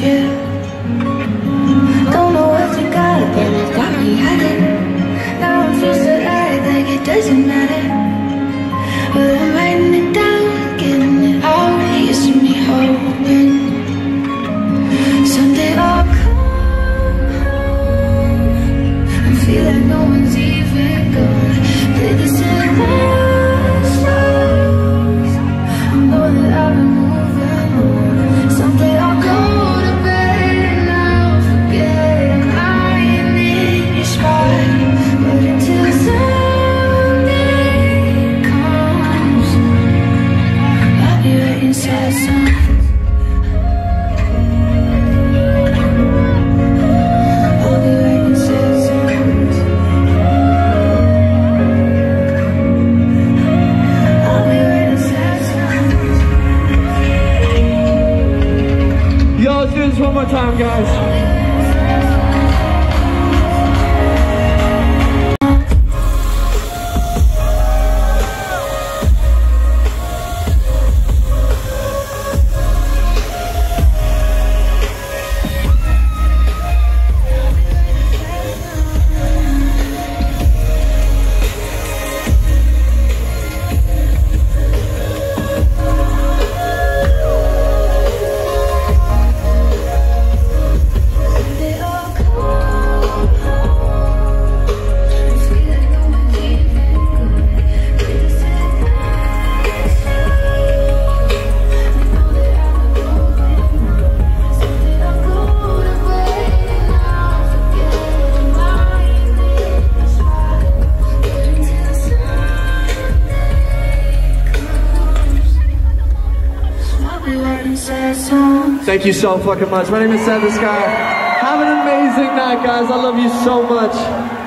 yeah. one more time, guys. Thank you so fucking much. My name is Said The Sky. Have an amazing night, guys. I love you so much.